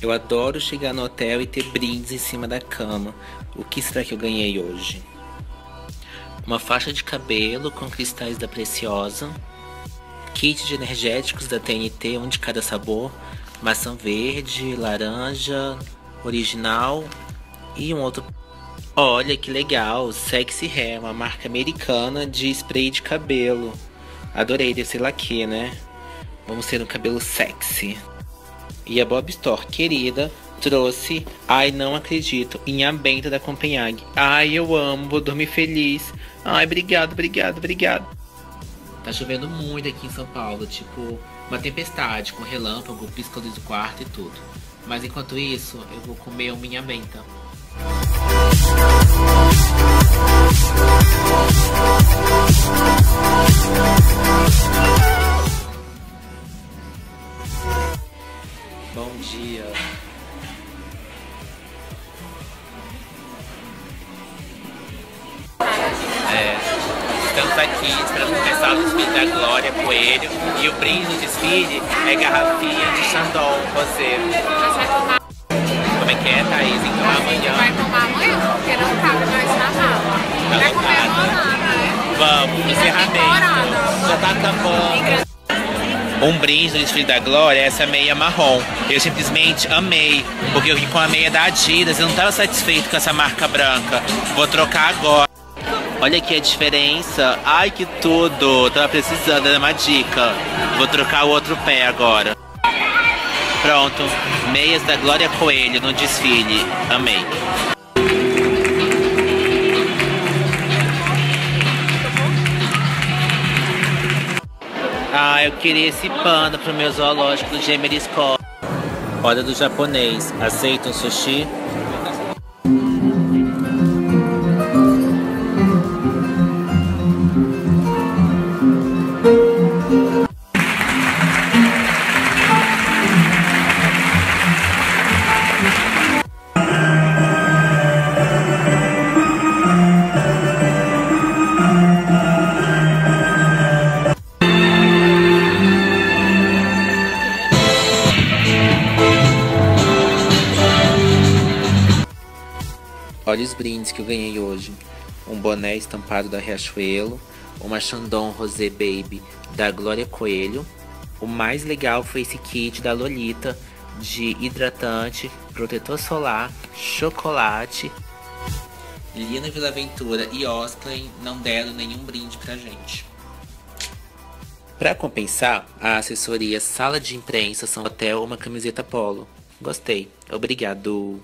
Eu adoro chegar no hotel e ter brindes em cima da cama. O que será que eu ganhei hoje? Uma faixa de cabelo com cristais da Preciosa, kit de energéticos da TNT, um de cada sabor, maçã verde, laranja, original e um outro. Olha que legal, Sexy Hair, uma marca americana de spray de cabelo. Adorei desse laque, né? Vamos ter um cabelo sexy. E a Bob Store, querida, trouxe Ai, não acredito, em a Benta da Copenhague. Ai, eu amo, vou dormir feliz. Ai, obrigado, obrigado, obrigado. Tá chovendo muito aqui em São Paulo, tipo, uma tempestade com relâmpago, pisca do quarto e tudo. Mas enquanto isso, eu vou comer uma minha benta. Dia. É, estamos aqui esperando começar o desfile da Glória Coelho e o brinde do desfile é garrafinha de Chandon Rosé. Vai Como é que é, Thaís? Então vai amanhã tomar amanhã, porque não cabe mais na mala. Tá Vai comer banana, né? vamos, encerramento. Já tá acabando. Um brinde do desfile da Glória essa meia marrom. Eu simplesmente amei, porque eu vi com a meia da Adidas e não estava satisfeito com essa marca branca. Vou trocar agora. Olha aqui a diferença. Ai, que tudo. Tava precisando, era uma dica. Vou trocar o outro pé agora. Pronto. Meias da Glória Coelho no desfile. Amei. Ah, eu queria esse panda pro meu zoológico do Gemerisco. Hora do japonês. Aceita um sushi? Olha os brindes que eu ganhei hoje. Um boné estampado da Riachuelo, uma Chandon Rosé Baby da Glória Coelho. O mais legal foi esse kit da Lolita de hidratante, protetor solar, chocolate. Lina Vilaventura e Osklin não deram nenhum brinde pra gente. Para compensar, a assessoria Sala de Imprensa São Hotel uma camiseta polo. Gostei. Obrigado.